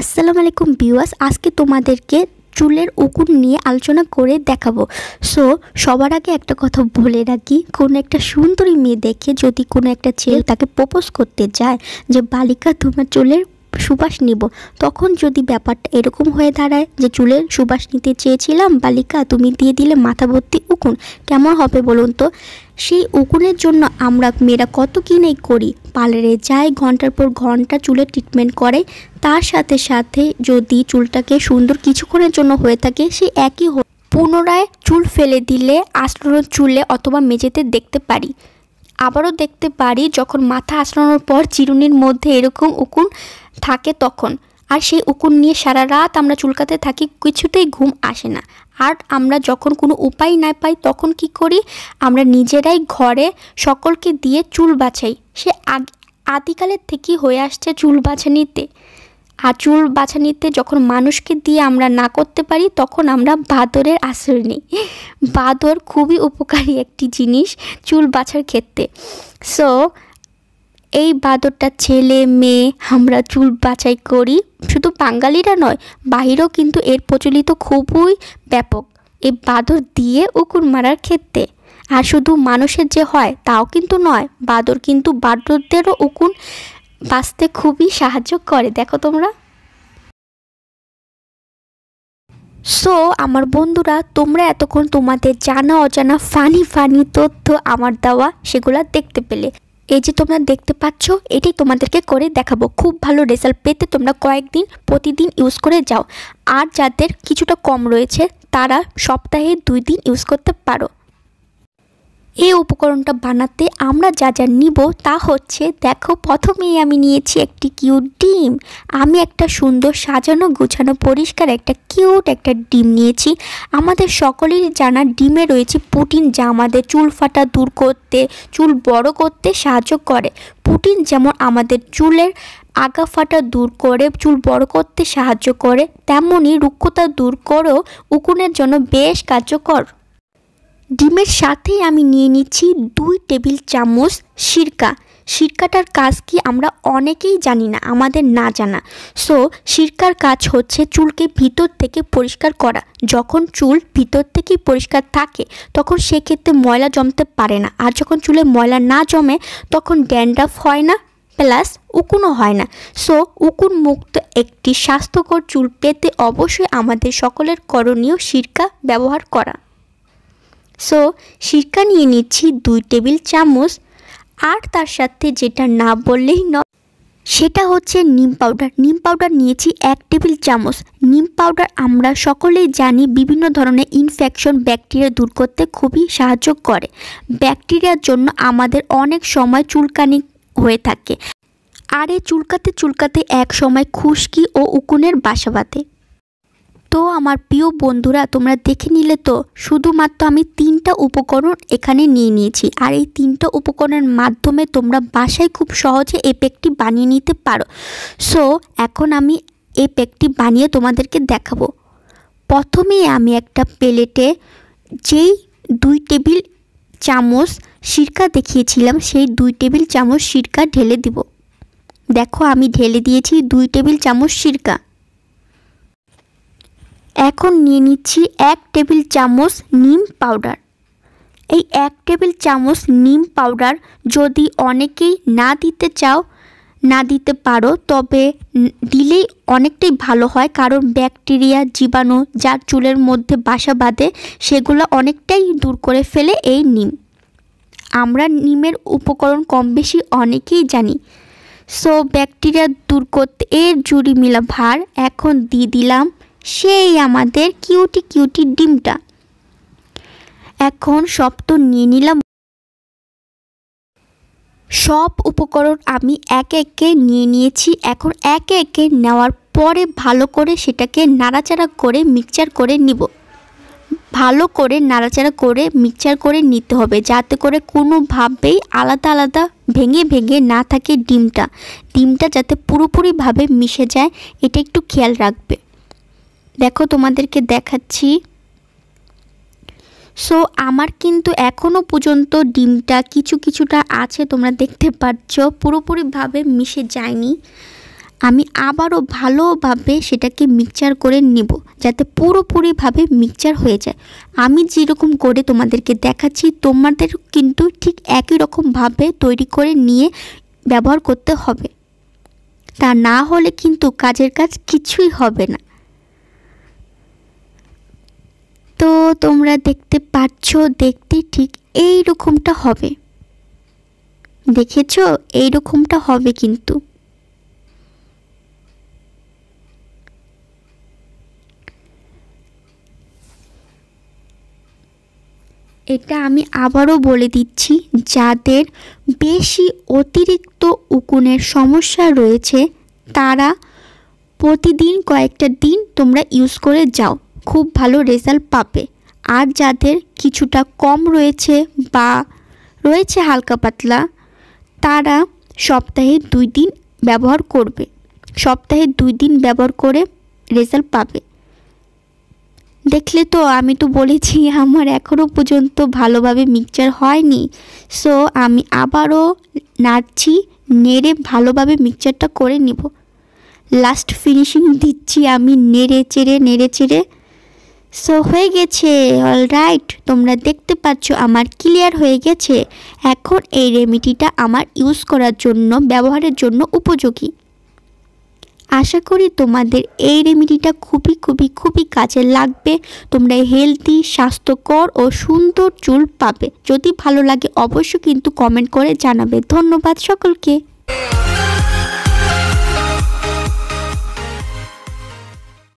আসসালামু আলাইকুম বিওয়াস আজকে তোমাদেরকে চুলের উকুন নিয়ে আলোচনা করে দেখাবো। সো সবার আগে একটা কথা বলে রাখি, কোনো একটা সুন্দরী মেয়ে দেখে যদি কোনো একটা ছেলে তাকে প্রপোজ করতে যায় যে, বালিকা, তোমার চুলের সুবাস নিব। তখন যদি ব্যাপারটা এরকম হয়ে দাঁড়ায় যে, চুলের সুবাস নিতে চেয়েছিলাম, বালিকা, তুমি দিয়ে দিলে মাথা ভর্তি উকুন, কেমন হবে বলুন তো? সেই উকুনের জন্য আমরা মেয়েরা কত কি নেই করি। পার্লারে যাই, ঘণ্টার পর ঘণ্টা চুলের ট্রিটমেন্ট করে। তার সাথে সাথে যদি চুলটাকে সুন্দর কিছুক্ষণের জন্য হয়ে থাকে, সে একই পুনরায় চুল ফেলে দিলে আশ্রয় চুলে অথবা মেঝেতে দেখতে পারি। আবারও দেখতে পারি যখন মাথা আঁচড়ানোর পর চিরুনির মধ্যে এরকম উকুন থাকে তখন। আর সেই উকুন নিয়ে সারা রাত আমরা চুলকাতে থাকি, কিছুতেই ঘুম আসে না। আর আমরা যখন কোনো উপায় না পাই, তখন কি করি? আমরা নিজেরাই ঘরে সকলকে দিয়ে চুল বাছাই। সে আদিকালের থেকেই হয়ে আসছে চুল বাছানিতে আর চুল বাছানিতে যখন মানুষকে দিয়ে আমরা না করতে পারি, তখন আমরা বাদরের আশ্রয় নিই। বাদর খুবই উপকারী একটি জিনিস চুল বাছার ক্ষেত্রে। সো এই বাদরটা ছেলে, মেয়ে আমরা চুল বাছাই করি। শুধু বাঙালিরা নয়, বাহিরেও কিন্তু এর প্রচলিত খুবই ব্যাপক। এই বাদর দিয়ে উকুন মারার ক্ষেত্রে। আর শুধু মানুষের যে হয়, তাও কিন্তু নয়, বাদর কিন্তু বাদরদেরও উকুন বাঁচতে খুবই সাহায্য করে। দেখো তোমরা। সো আমার বন্ধুরা, তোমরা এতক্ষণ তোমাদের জানা অজানা ফানি ফানি তথ্য আমার দেওয়া, সেগুলো দেখতে পেলে। এই যে তোমরা দেখতে পাচ্ছ, এটি তোমাদেরকে করে দেখাবো। খুব ভালো রেজাল্ট পেতে তোমরা কয়েকদিন প্রতিদিন ইউজ করে যাও। আর যাদের কিছুটা কম রয়েছে, তারা সপ্তাহে দুই দিন ইউজ করতে পারো। এই উপকরণটা বানাতে আমরা যা যা নিব তা হচ্ছে, দেখো, প্রথমেই আমি নিয়েছি একটি কিউট ডিম। আমি একটা সুন্দর সাজানো, গুছানো, পরিষ্কার একটা কিউট একটা ডিম নিয়েছি। আমাদের সকলেরই জানা ডিমে রয়েছে প্রোটিন যা আমাদের চুল ফাটা দূর করতে, চুল বড় করতে সাহায্য করে। প্রোটিন যেমন আমাদের চুলের আগা ফাটা দূর করে, চুল বড় করতে সাহায্য করে তেমনই রুক্ষতা দূর করেও উকুনের জন্য বেশ কার্যকর। ডিমের সাথেই আমি নিয়ে নিচ্ছি দুই টেবিল চামচ সিরকা। সিরকাটার কাজ কি আমরা অনেকেই জানি না, আমাদের না জানা। সো সিরকার কাজ হচ্ছে চুলকে ভিতর থেকে পরিষ্কার করা। যখন চুল ভিতর থেকেই পরিষ্কার থাকে, তখন সেক্ষেত্রে ময়লা জমতে পারে না। আর যখন চুলে ময়লা না জমে, তখন ড্যান্ড্রাফ হয় না, প্লাস উকুনও হয় না। সো উকুন মুক্ত একটি স্বাস্থ্যকর চুল পেতে অবশ্যই আমাদের সকলের করণীয় সিরকা ব্যবহার করা। সো সিরকা নিয়ে নিচ্ছি দুই টেবিল চামচ। আর তার সাথে যেটা না বললেই নয় সেটা হচ্ছে নিম পাউডার। নিম পাউডার নিয়েছি এক টেবিল চামচ। নিম পাউডার আমরা সকলেই জানি বিভিন্ন ধরনের ইনফেকশন ব্যাকটেরিয়া দূর করতে খুবই সাহায্য করে। ব্যাকটেরিয়ার জন্য আমাদের অনেক সময় চুলকানি হয়ে থাকে। আর এই চুলকাতে চুলকাতে এক সময় খুশকি ও উকুনের বাসা বাঁধে। তো আমার প্রিয় বন্ধুরা, তোমরা দেখে নিলে তো, শুধুমাত্র আমি তিনটা উপকরণ এখানে নিয়ে নিয়েছি। আর এই তিনটা উপকরণের মাধ্যমে তোমরা বাসায় খুব সহজে এই প্যাকটি বানিয়ে নিতে পারো। সো এখন আমি এই প্যাকটি বানিয়ে তোমাদেরকে দেখাবো। প্রথমেই আমি একটা প্লেটে যেই দুই টেবিল চামচ সিরকা দেখিয়েছিলাম, সেই দুই টেবিল চামচ সিরকা ঢেলে দিব। দেখো, আমি ঢেলে দিয়েছি দুই টেবিল চামচ সিরকা। এখন নিয়ে নিচ্ছি এক টেবিল চামচ নিম পাউডার। এই এক টেবিল চামচ নিম পাউডার যদি অনেকেই না দিতে চাও, না দিতে পারো, তবে দিলেই অনেকটাই ভালো হয়, কারণ ব্যাকটেরিয়া, জীবাণু যার চুলের মধ্যে বাসা বাঁধে, সেগুলো অনেকটাই দূর করে ফেলে এই নিম। আমরা নিমের উপকরণ কম বেশি অনেকেই জানি। সো, ব্যাকটেরিয়া দূর করতে এর জুড়ি মিলা ভার এখন দিয়ে দিলাম সেই আমাদের কিউটি কিউটি ডিমটা। এখন সব তো নিয়ে নিলাম। সব উপকরণ আমি একে একে নিয়ে নিয়েছি। এখন একে একে নেওয়ার পরে ভালো করে সেটাকে নাড়াচাড়া করে মিক্সচার করে নিব। ভালো করে নাড়াচাড়া করে মিক্সচার করে নিতে হবে যাতে করে কোনোভাবেই আলাদা আলাদা ভেঙে ভেঙে না থাকে ডিমটা। ডিমটা যাতে পুরোপুরিভাবে মিশে যায়, এটা একটু খেয়াল রাখবে। দেখো তোমাদেরকে দেখাচ্ছি। সো আমার কিন্তু এখনও পর্যন্ত ডিমটা কিছু কিছুটা আছে, তোমরা দেখতে পাচ্ছ। পুরোপুরিভাবে মিশে যায়নি। আমি আবারও ভালোভাবে সেটাকে মিক্সচার করে নিব, যাতে পুরোপুরিভাবে মিক্সচার হয়ে যায়। আমি যেরকম করে তোমাদেরকে দেখাচ্ছি, তোমাদের কিন্তু ঠিক একই রকমভাবে তৈরি করে নিয়ে ব্যবহার করতে হবে। তা না হলে কিন্তু কাজের কাজ কিছুই হবে না তো তোমরা দেখতে পাচ্ছ, দেখতে ঠিক এই রকমটা হবে। দেখেছ? এই রকমটা হবে কিন্তু। এটা আমি আবারও বলে দিচ্ছি, যাদের বেশি অতিরিক্ত উকুনের সমস্যা রয়েছে, তারা প্রতিদিন কয়েকটা দিন তোমরা ইউজ করে যাও। খুব ভালো রেজাল্ট পাবে। আর যাদের কিছুটা কম রয়েছে বা রয়েছে হালকা পাতলা, তারা সপ্তাহে দুই দিন ব্যবহার করবে। সপ্তাহে দুই দিন ব্যবহার করে রেজাল্ট পাবে। দেখলে তো আমি তো বলেছি, আমার এখনও পর্যন্ত ভালোভাবে মিক্সচার হয়নি। সো আমি আবারও নাড়ছি, নেড়ে ভালোভাবে মিক্সচারটা করে নিব। লাস্ট ফিনিশিং দিচ্ছি আমি, নেড়ে চেড়ে নেড়ে চেড়ে। সো হয়ে গেছে। অল রাইট তোমরা দেখতে পাচ্ছ আমার ক্লিয়ার হয়ে গেছে। এখন এই রেমিডিটা আমার ইউজ করার জন্য, ব্যবহারের জন্য উপযোগী। আশা করি তোমাদের এই রেমিডিটা খুবই খুবই খুবই কাজে লাগবে। তোমরা হেলদি স্বাস্থ্যকর ও সুন্দর চুল পাবে। যদি ভালো লাগে অবশ্যই কিন্তু কমেন্ট করে জানাবে। ধন্যবাদ সকলকে।